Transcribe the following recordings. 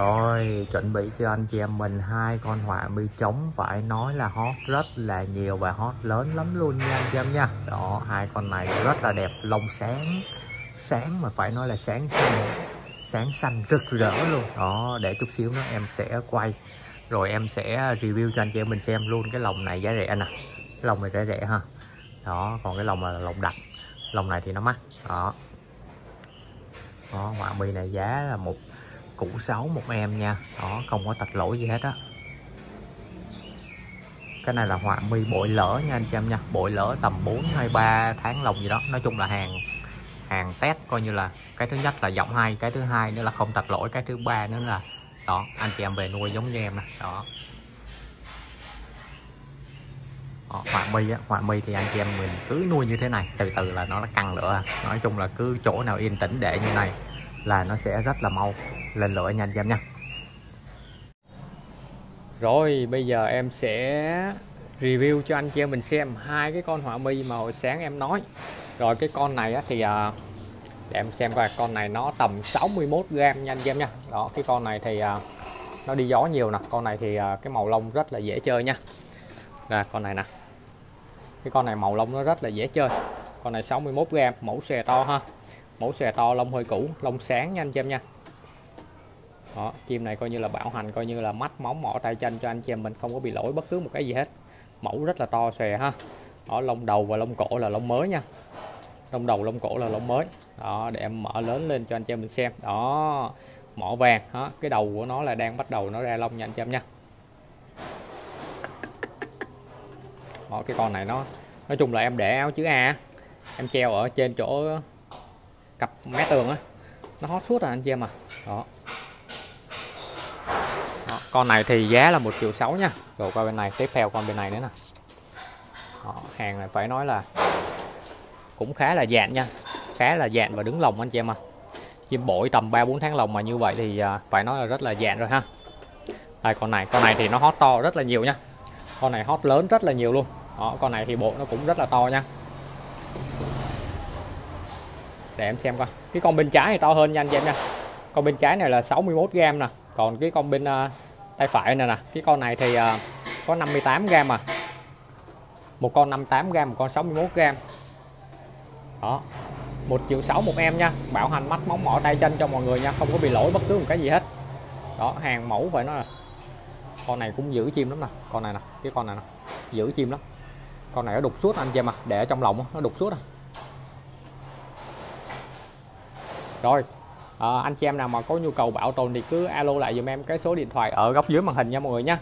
Rồi, chuẩn bị cho anh chị em mình hai con họa mi trống. Phải nói là hot rất là nhiều và hot lớn lắm luôn nha anh chị em nha. Đó, hai con này rất là đẹp, lông sáng. Sáng mà phải nói là sáng xanh. Sáng xanh rực rỡ luôn. Đó, để chút xíu nữa em sẽ quay. Rồi em sẽ review cho anh chị em mình xem luôn cái lồng này giá rẻ nè. Lồng này rẻ rẻ ha. Đó, còn cái lồng là lồng đặc lồng này thì nó mắc. Đó. Đó, họa mi này giá là một củ sáu một em nha. Đó không có tạch lỗi gì hết á. Cái này là họa mi bội lỡ nha anh chị em nha. Bội lỡ tầm 4 hay 3 tháng lồng gì đó. Nói chung là hàng hàng test coi như là cái thứ nhất là giọng hai cái thứ hai nữa là không tạch lỗi cái thứ ba nữa là đó anh chị em về nuôi giống như em nè. Đó. Đó, họa mi á họa mi thì anh chị em mình cứ nuôi như thế này từ từ là nó căng lửa. Nói chung là cứ chỗ nào yên tĩnh để như này là nó sẽ rất là mau lên lửa nha anh em nha. Rồi bây giờ em sẽ review cho anh chị em mình xem hai cái con họa mi mà hồi sáng em nói. Rồi cái con này á, thì à, để em xem coi con này nó tầm 61 gram nha anh em nha. Đó cái con này thì à, nó đi gió nhiều nè. Con này thì à, cái màu lông rất là dễ chơi nha. Là con này nè. Cái con này màu lông nó rất là dễ chơi. Con này 61 gram mẫu xòe to ha. Mẫu xòe to lông hơi cũ lông sáng nha anh em nha đó, chim này coi như là bảo hành coi như là mắt móng mỏ tay chân cho anh chị em mình không có bị lỗi bất cứ một cái gì hết. Mẫu rất là to xòe ha. Đó lông đầu và lông cổ là lông mới nha. Lông đầu lông cổ là lông mới. Đó để em mở lớn lên cho anh chị em mình xem. Đó mỏ vàng đó cái đầu của nó là đang bắt đầu nó ra lông nha anh chị em nha. Đó, cái con này nó nói chung là em để áo chữ A em treo ở trên chỗ cặp mé tường á. Nó hot suốt à anh chị em à. Đó con này thì giá là một triệu sáu nha. Rồi qua bên này tiếp theo con bên này nữa nè. Đó, hàng này phải nói là cũng khá là dạn nha. Khá là dạn và đứng lồng anh chị em à chim bội tầm 3 4 tháng lồng mà như vậy thì à, phải nói là rất là dạn rồi ha. Đây con này con này thì nó hot to rất là nhiều nha. Con này hot lớn rất là nhiều luôn. Đó, con này thì bộ nó cũng rất là to nha. Để em xem coi. Cái con bên trái thì to hơn nha anh chị em nha. Con bên trái này là 61 gram nè. Còn cái con bên uh, tay phải này nè. Cái con này thì uh, có 58 gram mà một con 58 gram một con 61 gram. Đó. Một triệu sáu một em nha. Bảo hành mắt móng mỏ tay chân cho mọi người nha. Không có bị lỗi bất cứ một cái gì hết. Đó hàng mẫu vậy nó là con này cũng giữ chim lắm nè. Con này nè cái con này nè. Giữ chim lắm. Con này nó đục suốt anh chị mà để trong lòng nó đục suốt à. Rồi à, anh chị em nào mà có nhu cầu bảo tồn thì cứ alo lại dùm em cái số điện thoại ở góc dưới màn hình nha mọi người nhé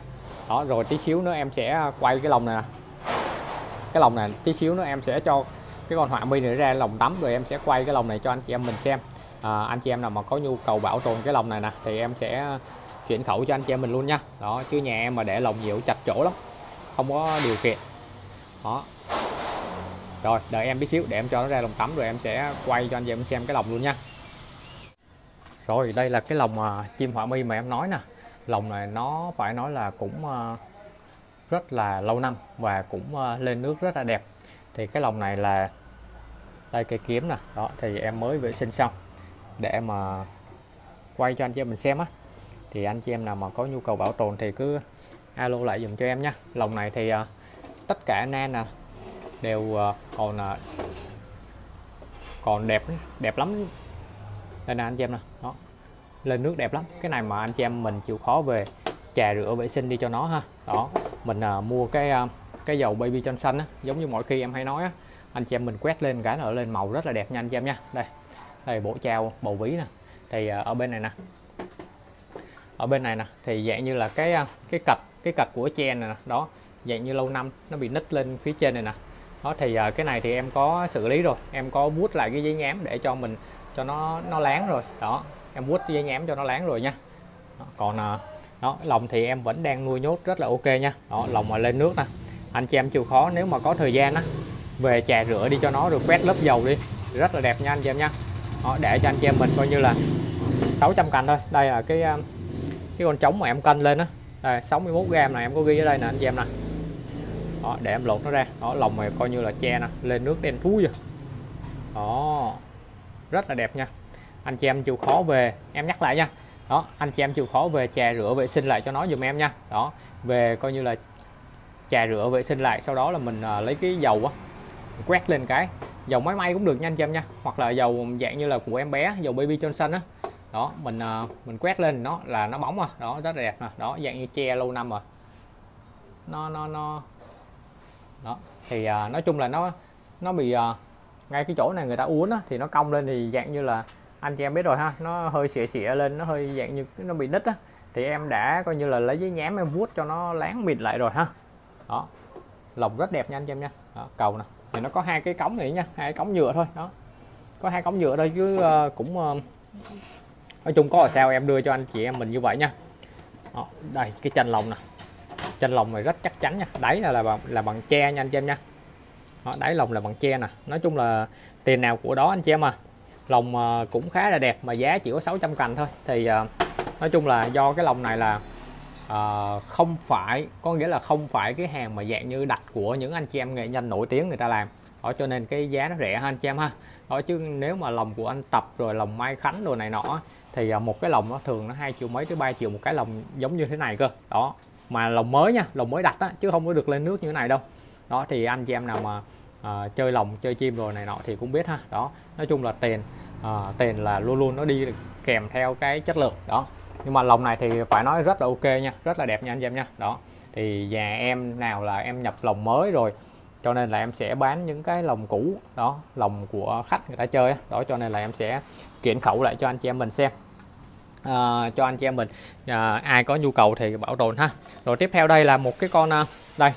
đó rồi tí xíu nữa em sẽ à, quay cái lồng này nè. Cái lồng này tí xíu nữa em sẽ cho cái con họa mi này ra lồng tắm rồi em sẽ quay cái lồng này cho anh chị em mình xem. À, anh chị em nào mà có nhu cầu bảo tồn cái lồng này nè thì em sẽ à, chuyển khẩu cho anh chị em mình luôn nha. Đó chứ nhà em mà để lồng nhiều chặt chỗ lắm không có điều kiện. Đó. Rồi đợi em tí xíu để em cho nó ra lồng tắm rồi em sẽ quay cho anh chị em xem cái lồng luôn nha rồi đây là cái lồng uh, chim họa mi mà em nói nè. Lồng này nó phải nói là cũng uh, rất là lâu năm và cũng uh, lên nước rất là đẹp. Thì cái lồng này là đây cây kiếm nè. Đó thì em mới vệ sinh xong để mà quay cho anh chị em mình xem á. Thì anh chị em nào mà có nhu cầu bảo tồn thì cứ alo lại dùm cho em nhé lồng này thì uh, tất cả nan nè đều uh, còn uh, còn đẹp đẹp lắm đây nè anh chị em nè. Đó. Lên nước đẹp lắm. Cái này mà anh chị em mình chịu khó về chà rửa vệ sinh đi cho nó ha. Đó. Mình à, mua cái à, cái dầu baby Johnson á. Giống như mọi khi em hay nói á anh chị em mình quét lên cái nó lên màu rất là đẹp nha anh chị em nha. Đây. Đây bộ trao bầu ví nè. Thì à, ở bên này nè. Ở bên này nè. Thì dạng như là cái à, cái cạch cái cạch của tre này nè. Đó. Dạng như lâu năm nó bị nứt lên phía trên này nè. Đó thì à, cái này thì em có xử lý rồi. Em có vuốt lại cái giấy nhám để cho mình cho nó nó láng rồi. Đó em vuốt dây nhám cho nó láng rồi nha. Đó, còn uh, đó lòng thì em vẫn đang nuôi nhốt rất là ok nha. Đó lòng mà lên nước nè. Anh chị em chịu khó nếu mà có thời gian á về chà rửa đi cho nó rồi quét lớp dầu đi. Rất là đẹp nha anh chị em nha. Đó, để cho anh chị em mình coi như là 600 cành thôi. Đây là cái à, cái con trống mà em cân lên á. Đây 61 gram này em có ghi ở đây nè anh chị em nè. Đó, để em lột nó ra. Đó lòng này coi như là che nè lên nước đen thúi rồi rất là đẹp nha. Anh chị em chịu khó về em nhắc lại nha. Đó anh chị em chịu khó về chà rửa vệ sinh lại cho nó dùm em nha. Đó về coi như là chà rửa vệ sinh lại sau đó là mình à, lấy cái dầu á quét lên cái. Dầu máy may cũng được nha anh chị em nha. Hoặc là dầu dạng như là của em bé dầu baby Johnson á. Đó mình à, mình quét lên nó là nó bóng à đó rất là đẹp à. đó dạng như che lâu năm rồi nó nó nó. Đó thì à, nói chung là nó nó bị à, ngay cái chỗ này người ta uốn á, thì nó cong lên thì dạng như là anh chị em biết rồi ha nó hơi xỉa xỉa lên nó hơi dạng như nó bị nít á. Thì em đã coi như là lấy giấy nhám em vuốt cho nó láng mịn lại rồi ha. Đó lồng rất đẹp nha anh chị em nha. Đó, cầu nè. Thì nó có hai cái cống này nha hai cống nhựa thôi đó. Có hai cống nhựa thôi chứ uh, cũng uh, nói chung có là sao em đưa cho anh chị em mình như vậy nha. Đó, đây cái chân lồng nè. Chân lồng này rất chắc chắn nha. Đáy là là bằng là bằng tre nha anh chị em nha đó, đáy lồng là bằng tre nè. Nói chung là tiền nào của đó anh chị em à. Lồng ờ, cũng khá là đẹp mà giá chỉ có 600 cành thôi. Thì ờ, nói chung là do cái lồng này là uh, không phải có nghĩa là không phải cái hàng mà dạng như đặt của những anh chị em nghệ nhân nổi tiếng người ta làm. Đó cho nên cái giá nó rẻ hơn anh chị em ha. Đó chứ nếu mà lồng của anh tập rồi lồng mai khánh đồ này nọ thì một cái lồng nó thường nó hai triệu mấy tới 3 triệu một cái lồng giống như thế này cơ. Đó mà lồng mới nha lồng mới đặt á chứ không có được lên nước như thế này đâu. Đó thì anh chị em nào mà uh, chơi lồng chơi chim rồi này nọ thì cũng biết ha. Đó nói chung là tiền uh, tiền là luôn luôn nó đi kèm theo cái chất lượng đó. Nhưng mà lồng này thì phải nói rất là ok nha rất là đẹp nha anh em nha. Đó thì nhà em nào là em nhập lồng mới rồi cho nên là em sẽ bán những cái lồng cũ đó lồng của khách người ta chơi đó cho nên là em sẽ chuyển khẩu lại cho anh chị em mình xem. À, cho anh chị em mình à, ai có nhu cầu thì bảo tồn ha. Rồi tiếp theo đây là một cái con à, đây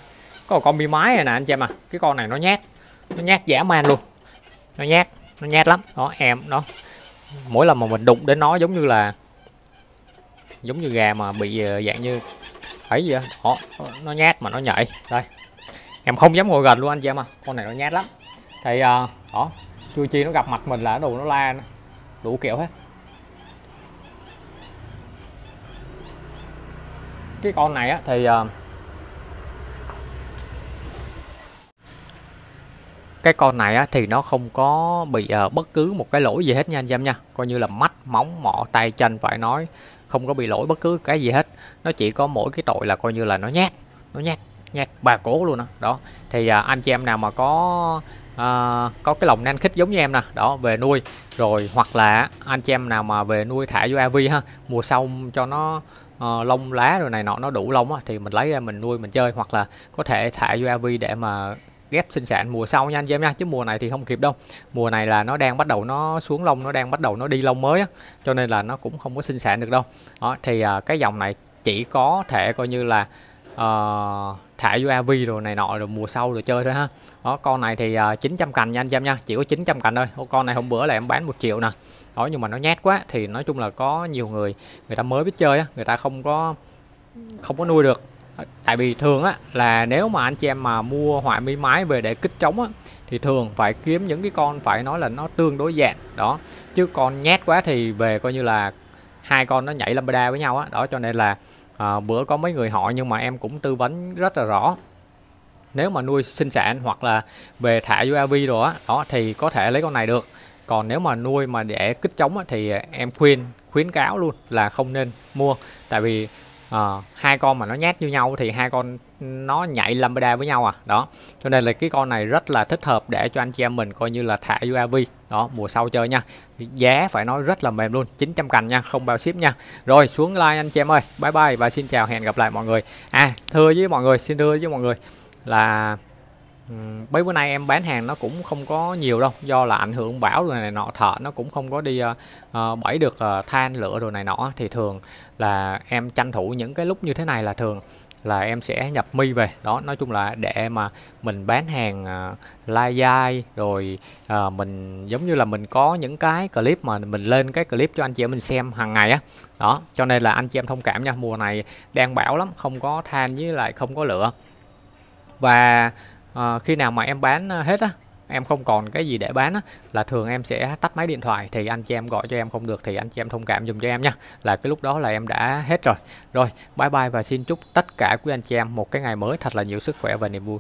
có một con bi mái này nè anh chị em à cái con này nó nhát. Nó nhát dã man luôn. Nó nhát nó nhát lắm. Đó em nó mỗi lần mà mình đụng đến nó giống như là giống như gà mà bị ờ, dạng như ấy vậy đó nó nhát mà nó nhảy. Đây. Em không dám ngồi gần luôn anh chị em à con này nó nhát lắm. Thì uh, đó. Chui chi nó gặp mặt mình là đồ nó la đủ kiểu hết. Cái con này á thì uh, cái con này á, thì nó không có bị uh, bất cứ một cái lỗi gì hết nha anh em nha. Coi như là mắt móng mỏ tay chân phải nói không có bị lỗi bất cứ cái gì hết. Nó chỉ có mỗi cái tội là coi như là nó nhát nó nhát nhát bà cố luôn đó, đó. thì uh, anh chị em nào mà có uh, có cái lòng nan khích giống như em nè đó về nuôi. Rồi hoặc là anh chị em nào mà về nuôi thả vô AV ha mùa sau cho nó uh, lông lá rồi này nọ nó đủ lông á, thì mình lấy ra mình nuôi mình chơi. Hoặc là có thể thả vô AV để mà ghép sinh sản mùa sau nha anh chị em nha chứ mùa này thì không kịp đâu. Mùa này là nó đang bắt đầu nó xuống lông nó đang bắt đầu nó đi lông mới á cho nên là nó cũng không có sinh sản được đâu. Đó thì uh, cái dòng này chỉ có thể coi như là uh, thả av rồi này nọ rồi mùa sau rồi chơi thôi ha. Đó con này thì à, uh, 900 cành nha anh em nha chỉ có 900 cành thôi. Ô, con này hôm bữa là em bán một triệu nè. Đó nhưng mà nó nhát quá thì nói chung là có nhiều người người ta mới biết chơi á người ta không có không có nuôi được tại vì thường á là nếu mà anh chị em mà mua họa mi máy về để kích trống á thì thường phải kiếm những cái con phải nói là nó tương đối dạng đó. Chứ con nhát quá thì về coi như là hai con nó nhảy lambda với nhau á đó cho nên là à, bữa có mấy người hỏi nhưng mà em cũng tư vấn rất là rõ. Nếu mà nuôi sinh sản hoặc là về thả UAV rồi á đó thì có thể lấy con này được. Còn nếu mà nuôi mà để kích trống á, thì em khuyên khuyến cáo luôn là không nên mua. Tại vì à, hai con mà nó nhát như nhau thì hai con nó nhảy lambda với nhau à. Đó cho nên là cái con này rất là thích hợp để cho anh chị em mình coi như là thả UAV đó mùa sau chơi nha. Giá phải nói rất là mềm luôn 900 cành nha không bao ship nha. Rồi xuống like anh chị em ơi. Bye bye và xin chào hẹn gặp lại mọi người. À thưa với mọi người xin thưa với mọi người là Ừ, mấy bữa nay em bán hàng nó cũng không có nhiều đâu do là ảnh hưởng bão rồi này nọ thợ nó cũng không có đi uh, uh, bẫy được uh, than lửa rồi này nọ. Thì thường là em tranh thủ những cái lúc như thế này là thường là em sẽ nhập mi về. Đó nói chung là để mà mình bán hàng uh, lai dai rồi uh, mình giống như là mình có những cái clip mà mình lên cái clip cho anh chị em mình xem hàng ngày á. Đó cho nên là anh chị em thông cảm nha mùa này đang bão lắm không có than với lại không có lửa. Và à, khi nào mà em bán ờ, hết á em không còn cái gì để bán á, là thường em sẽ tắt máy điện thoại thì anh chị em gọi cho em không được thì anh chị em thông cảm dùm cho em nha. Là cái lúc đó là em đã hết rồi. Rồi bye bye và xin chúc tất cả quý anh chị em một cái ngày mới thật là nhiều sức khỏe và niềm vui.